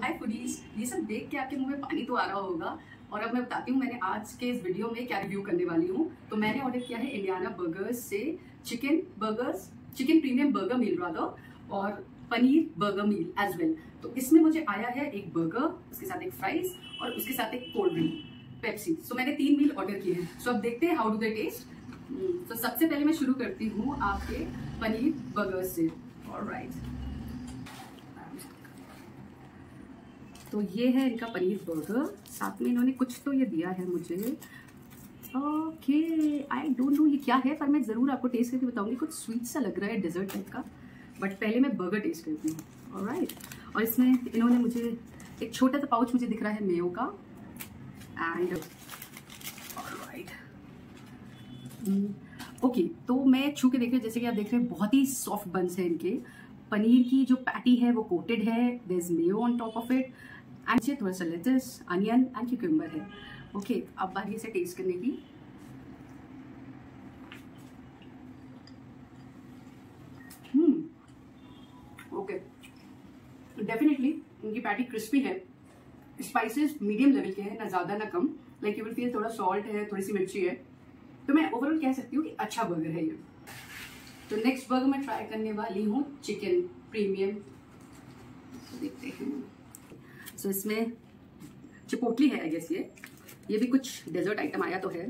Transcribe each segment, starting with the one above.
हाय foodies ये सब देख के आपके मुँह में पानी तो आ रहा होगा। और अब मैं बताती हूँ, मैंने आज के इस वीडियो में क्या रिव्यू करने वाली हूँ। तो मैंने ऑर्डर किया है इंडियाना बर्गर्स से chicken burgers chicken premium burger meal rather और paneer burger meal as well तो इसमें मुझे आया है एक बर्गर उसके साथ एक फ्राइज और उसके साथ एक कोल्ड ड्रिंक पेप्सी सो मैंने तीन मील ऑर्डर किए हैं। सो अब देखते हैं हाउ डू दे टेस्ट तो सबसे पहले मैं शुरू करती हूँ आपके पनीर बर्गर से. और राइट तो ये है इनका पनीर बर्गर साथ में इन्होंने कुछ तो ये दिया है मुझे। ओके आई डोंट नो ये क्या है, पर मैं ज़रूर आपको टेस्ट करके बताऊँगी। कुछ स्वीट सा लग रहा है डेजर्ट टाइप का बट पहले मैं बर्गर टेस्ट करती हूँ। और राइट और इसमें इन्होंने मुझे एक छोटा सा पाउच मुझे दिख रहा है मेयो का। एंड राइट ओके तो मैं छू के देख रही हूँ, जैसे कि आप देख रहे हैं, बहुत ही सॉफ्ट बंस है इनके। पनीर की जो पैटी है, वो कोटेड है। There is mayo on top of it and थोड़ा सा लेटस अनियन एंड क्यूकम्बर है। ओके अब बारी से टेस्ट करने की। ओके डेफिनेटली इनकी पैटी क्रिस्पी है। स्पाइसेस मीडियम लेवल के हैं, ना ज़्यादा, ना कम। लाइक यू विल फील थोड़ा सॉल्ट है, थोड़ी सी मिर्ची है। तो मैं ओवरऑल कह सकती हूँ कि अच्छा बर्गर है ये। तो नेक्स्ट बर्गर मैं ट्राई करने वाली हूँ चिकन प्रीमियम तो देखते हैं। सो so, इसमें चिपोटली है आई गेस ये। ये भी कुछ डेजर्ट आइटम आया तो है।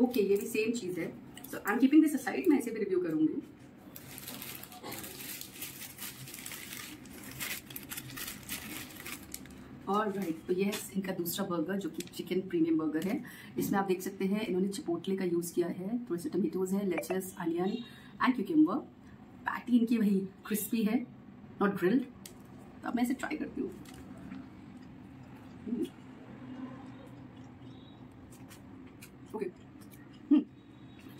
ओके okay, ये भी सेम चीज़ है। So I am keeping this side मैं इसे भी रिव्यू करूँगी। और राइट तो ये है इनका दूसरा बर्गर जो कि चिकन प्रीमियम बर्गर है। इसमें आप देख सकते हैं इन्होंने चिपोटले का यूज़ किया है। थोड़े से टमेटोज है lettuce onion and cucumber patty इनकी वही क्रिस्पी है। नॉट ग्रिल्ड तो अब मैं इसे ट्राई करती हूँ।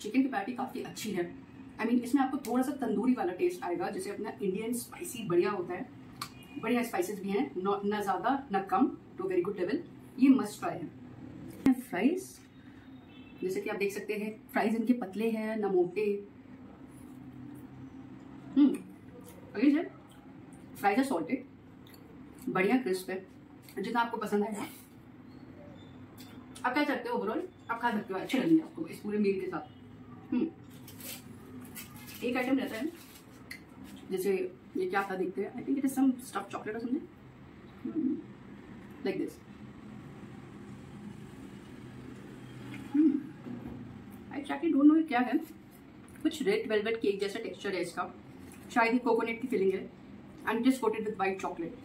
चिकन की पैटी काफ़ी अच्छी है। आई I मीन mean, इसमें आपको थोड़ा सा तंदूरी वाला टेस्ट आएगा जैसे अपना इंडियन स्पाइसी बढ़िया होता है। बढ़िया स्पाइसेस भी हैं ना ज़्यादा ना कम टू वेरी गुड लेवल ये मस्ट ट्राई है। फ्राइज जैसे कि आप देख सकते हैं फ्राइज इनके पतले हैं ना मोटे। हम्म फ्राइज है सॉल्टेड बढ़िया क्रिस्प है। जितना आपको पसंद आएगा। आप क्या चाहते हो ओवरऑल आप खा सकते हो, अच्छे लगेंगे आपको, इस पूरे मील के साथ। हम्म। एक आइटम रहता है जैसे ये क्या था देखते हैं। I think it is some stuff chocolate और something like this I actually don't know क्या है। कुछ रेड वेलवेट केक जैसा टेक्सचर है इसका। शायद ही कोकोनट की फीलिंग है। And just coated with white chocolate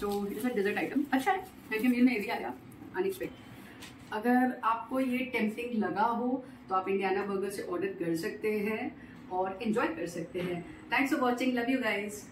so it is a dessert item अच्छा है क्योंकि मेरे में भी आया अनएक्सपेक्टेड अगर आपको ये टेम्पिंग लगा हो तो आप इंडियाना बर्गर से ऑर्डर कर सकते हैं और इन्जॉय कर सकते हैं. Thanks for watching love you guys